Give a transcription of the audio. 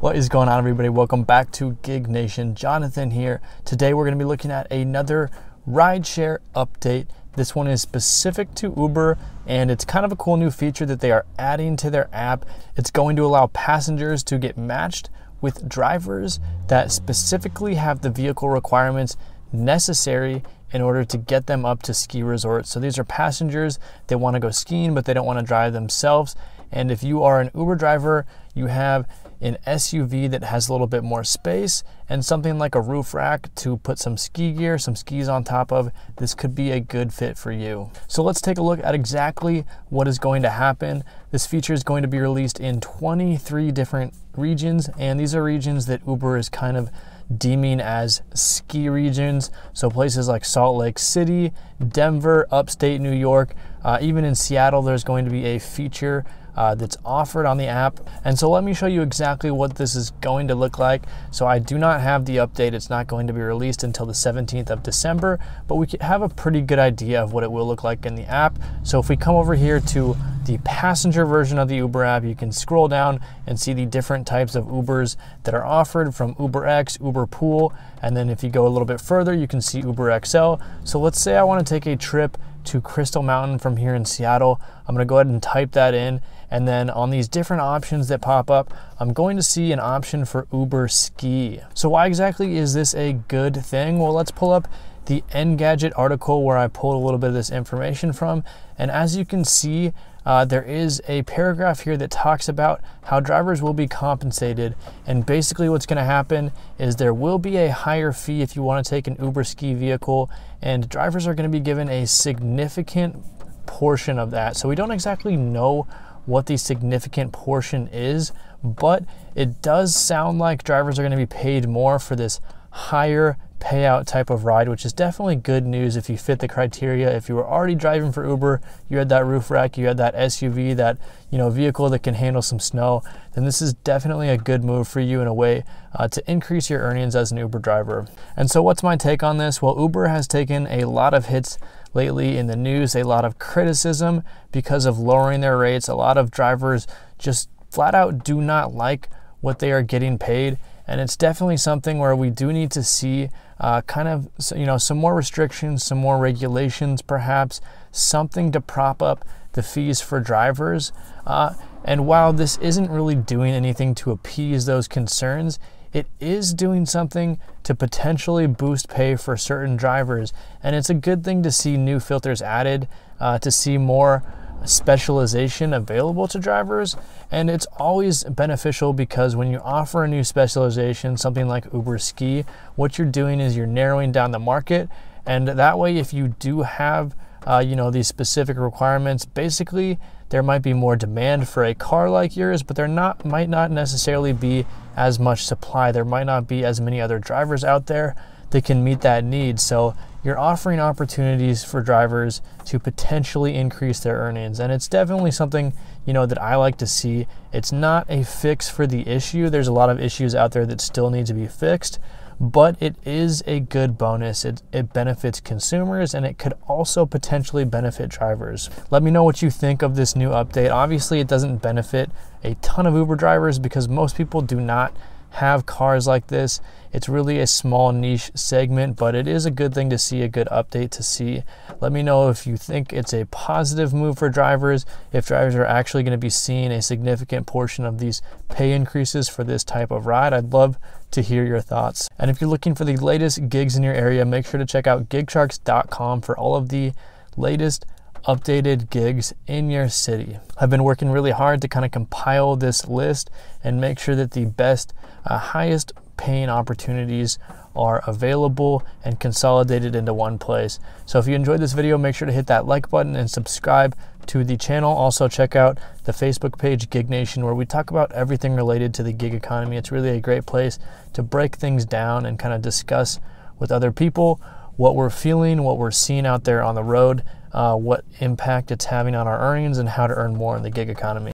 What is going on, everybody? Welcome back to Gig Nation. Jonathan here. Today, we're going to be looking at another rideshare update. This one is specific to Uber, and it's kind of a cool new feature that they are adding to their app. It's going to allow passengers to get matched with drivers that specifically have the vehicle requirements necessary in order to get them up to ski resorts. So these are passengers that want to go skiing, but they don't want to drive themselves. And if you are an Uber driver, you have an SUV that has a little bit more space and something like a roof rack to put some ski gear, some skis on top of, this could be a good fit for you. So let's take a look at exactly what is going to happen. This feature is going to be released in 23 different regions, and these are regions that Uber is kind of deeming as ski regions. So places like Salt Lake City, Denver, upstate New York, uh, even in Seattle, there's going to be a feature uh, that's offered on the app. And so let me show you exactly what this is going to look like. So I do not have the update. It's not going to be released until the 17th of December, but we have a pretty good idea of what it will look like in the app. So if we come over here to the passenger version of the Uber app, you can scroll down and see the different types of Ubers that are offered from UberX, Uber Pool, and then if you go a little bit further, you can see Uber XL. So let's say I want to take a trip to Crystal Mountain from here in Seattle. I'm going to go ahead and type that in. And then on these different options that pop up, I'm going to see an option for Uber Ski. So why exactly is this a good thing? Well, let's pull up the Engadget article where I pulled a little bit of this information from. And as you can see, uh, there is a paragraph here that talks about how drivers will be compensated. And basically, what's going to happen is there will be a higher fee if you want to take an Uber ski vehicle, and drivers are going to be given a significant portion of that. So we don't exactly know what the significant portion is, but it does sound like drivers are going to be paid more for this higher payout type of ride, which is definitely good news if you fit the criteria. If you were already driving for Uber, you had that roof rack, you had that SUV, that you know vehicle that can handle some snow, then this is definitely a good move for you in a way uh, to increase your earnings as an Uber driver. And so, what's my take on this? Well, Uber has taken a lot of hits lately in the news, a lot of criticism because of lowering their rates. A lot of drivers just flat out do not like what they are getting paid and it's definitely something where we do need to see uh, kind of you know some more restrictions, some more regulations, perhaps something to prop up the fees for drivers. Uh, and while this isn't really doing anything to appease those concerns, it is doing something to potentially boost pay for certain drivers. And it's a good thing to see new filters added, uh, to see more specialization available to drivers. And it's always beneficial because when you offer a new specialization, something like Uber Ski, what you're doing is you're narrowing down the market. And that way, if you do have uh, you know these specific requirements, basically there might be more demand for a car like yours, but there not might not necessarily be as much supply. There might not be as many other drivers out there that can meet that need. So you're offering opportunities for drivers to potentially increase their earnings. And it's definitely something, you know, that I like to see. It's not a fix for the issue. There's a lot of issues out there that still need to be fixed, but it is a good bonus. It, it benefits consumers and it could also potentially benefit drivers. Let me know what you think of this new update. Obviously, it doesn't benefit a ton of Uber drivers because most people do not have cars like this. It's really a small niche segment, but it is a good thing to see, a good update to see. Let me know if you think it's a positive move for drivers, if drivers are actually going to be seeing a significant portion of these pay increases for this type of ride. I'd love to hear your thoughts. And if you're looking for the latest gigs in your area, make sure to check out gigsharks.com for all of the latest updated gigs in your city. I've been working really hard to kind of compile this list and make sure that the best, uh, highest paying opportunities are available and consolidated into one place. So if you enjoyed this video, make sure to hit that like button and subscribe to the channel. Also check out the Facebook page Gig Nation where we talk about everything related to the gig economy. It's really a great place to break things down and kind of discuss with other people what we're feeling, what we're seeing out there on the road, uh, what impact it's having on our earnings, and how to earn more in the gig economy.